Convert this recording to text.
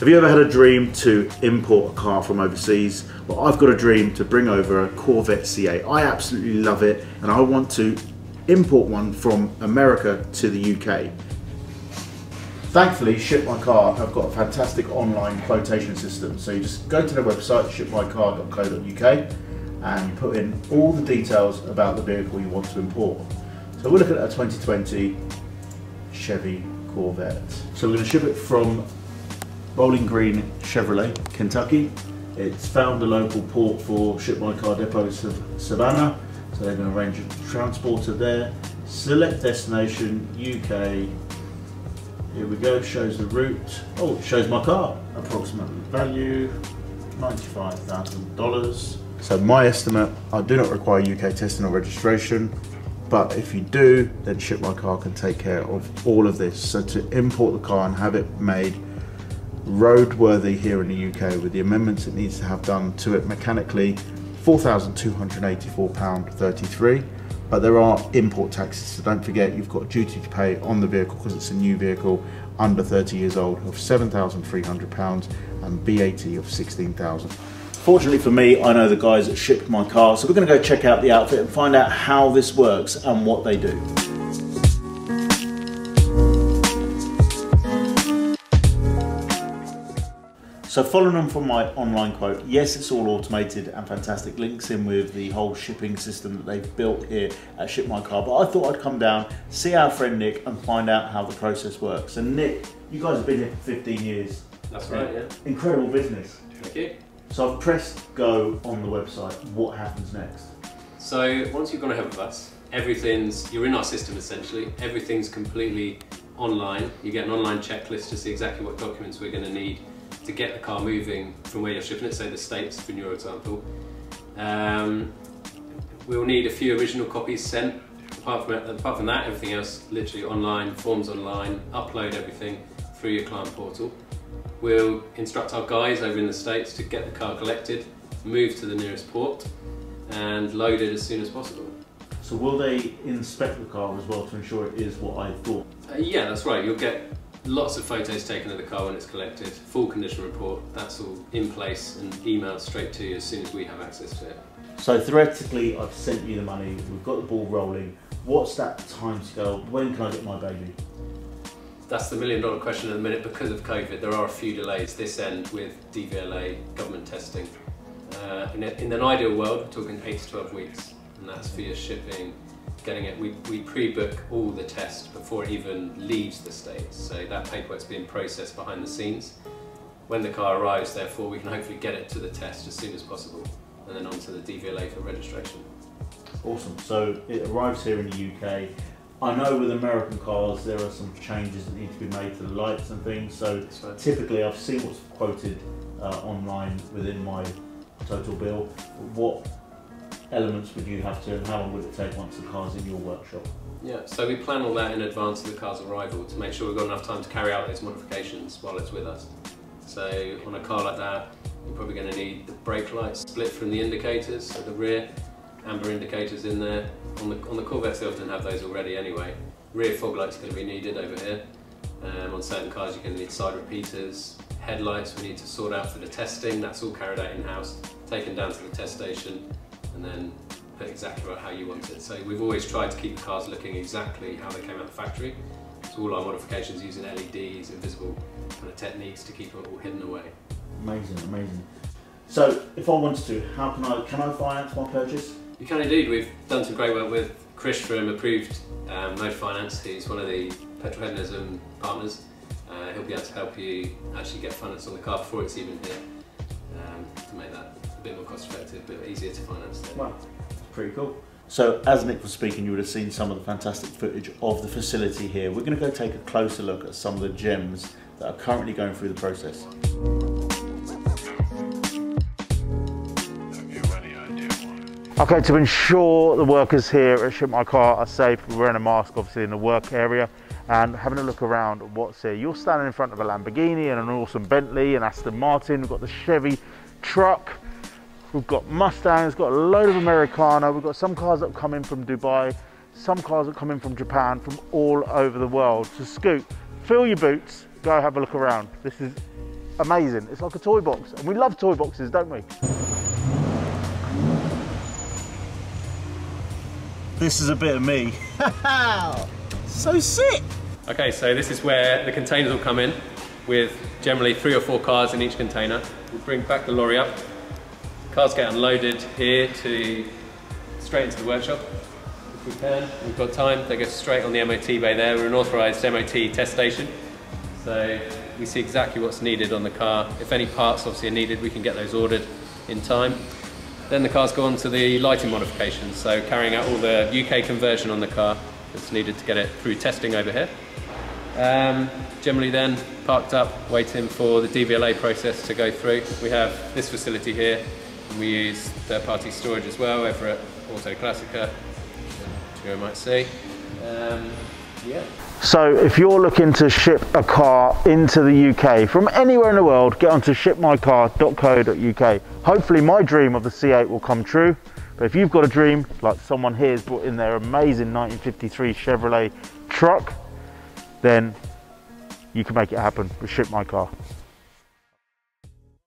Have you ever had a dream to import a car from overseas? Well, I've got a dream to bring over a Corvette C8. I absolutely love it and I want to import one from America to the UK. Thankfully, Ship My Car have got a fantastic online quotation system. So you just go to their website, shipmycar.co.uk, and you put in all the details about the vehicle you want to import. So we're looking at a 2020 Chevy Corvette. So we're going to ship it from Bowling Green Chevrolet, Kentucky. It's found a local port for Ship My Car Depot Savannah. So they're going to arrange a transporter there. Select destination, UK, here we go, shows the route. Oh, it shows my car. Approximate value, $95,000. So my estimate, I do not require UK testing or registration, but if you do, then Ship My Car can take care of all of this. So to import the car and have it made roadworthy here in the UK with the amendments it needs to have done to it mechanically, £4,284.33 but there are import taxes so don't forget you've got duty to pay on the vehicle because it's a new vehicle under 30 years old of £7,300 and VAT of 16,000 Fortunately for me, I know the guys that shipped my car, so we're going to go check out the outfit and find out how this works and what they do. So following on from my online quote, yes, it's all automated and fantastic. Links in with the whole shipping system that they've built here at Ship My Car. But I thought I'd come down, see our friend Nick, and find out how the process works. And Nick, you guys have been here for 15 years. That's right, yeah. Incredible business. Thank you. So I've pressed go on the website. What happens next? So once you've gone ahead with us, everything's you're in our system essentially. Everything's completely online. You get an online checklist to see exactly what documents we're going to need to get the car moving from where you're shipping it, say the States for your example. Um, we'll need a few original copies sent. Apart from, apart from that, everything else literally online, forms online, upload everything through your client portal. We'll instruct our guys over in the States to get the car collected, move to the nearest port and load it as soon as possible. So will they inspect the car as well to ensure it is what I thought? Uh, yeah, that's right. You'll get Lots of photos taken of the car when it's collected, full condition report, that's all in place and emailed straight to you as soon as we have access to it. So theoretically, I've sent you the money, we've got the ball rolling. What's that time scale? When can I get my baby? That's the million dollar question at the minute. Because of COVID, there are a few delays this end with DVLA government testing. Uh, in, a, in an ideal world, we're talking 8 to 12 weeks, and that's for your shipping, getting it, we, we pre-book all the tests before it even leaves the States. So that paperwork's being processed behind the scenes. When the car arrives, therefore, we can hopefully get it to the test as soon as possible and then onto the DVLA for registration. Awesome. So it arrives here in the UK. I know with American cars there are some changes that need to be made to the lights and things. So right. typically I've seen what's quoted uh, online within my total bill. What elements would you have to, and how long would it take once the car's in your workshop? Yeah, so we plan all that in advance of the car's arrival to make sure we've got enough time to carry out those modifications while it's with us. So on a car like that, you're probably going to need the brake lights split from the indicators at the rear, amber indicators in there. On the, on the Corvettes they often have those already anyway. Rear fog lights are going to be needed over here. Um, on certain cars you're going to need side repeaters, headlights we need to sort out for the testing, that's all carried out in-house, taken down to the test station and then put exactly how you want it. So we've always tried to keep the cars looking exactly how they came out of the factory. So all our modifications using LEDs, invisible kind of techniques to keep it all hidden away. Amazing, amazing. So if I wanted to, how can I can I finance my purchase? You can indeed. We've done some great work with Chris from Approved um, Motor Finance. He's one of the Petrolheadonism partners. Uh, he'll be able to help you actually get finance on the car before it's even here um, to make that a bit more cost effective, a bit easier to finance. Wow, that's pretty cool. So as Nick was speaking, you would have seen some of the fantastic footage of the facility here. We're going to go take a closer look at some of the gems that are currently going through the process. Okay, to ensure the workers here at Ship My Car are safe, we're wearing a mask obviously in the work area and having a look around what's here. You're standing in front of a Lamborghini and an awesome Bentley and Aston Martin. We've got the Chevy truck We've got Mustangs, got a load of Americana. We've got some cars that come in from Dubai, some cars that come in from Japan, from all over the world. So Scoot, fill your boots, go have a look around. This is amazing. It's like a toy box. And we love toy boxes, don't we? This is a bit of me. so sick. Okay, so this is where the containers will come in with generally three or four cars in each container. We'll bring back the lorry up. Cars get unloaded here to straight into the workshop. If we can, we've got time, they go straight on the MOT bay there. We're an authorised MOT test station. So we see exactly what's needed on the car. If any parts obviously are needed, we can get those ordered in time. Then the cars go on to the lighting modifications, so carrying out all the UK conversion on the car that's needed to get it through testing over here. Um, generally then parked up waiting for the DVLA process to go through. We have this facility here we use third party storage as well over at Auto Classica, you might see. Um, yeah. So if you're looking to ship a car into the UK from anywhere in the world, get onto shipmycar.co.uk. Hopefully my dream of the C8 will come true. But if you've got a dream, like someone here has brought in their amazing 1953 Chevrolet truck, then you can make it happen with Ship My Car.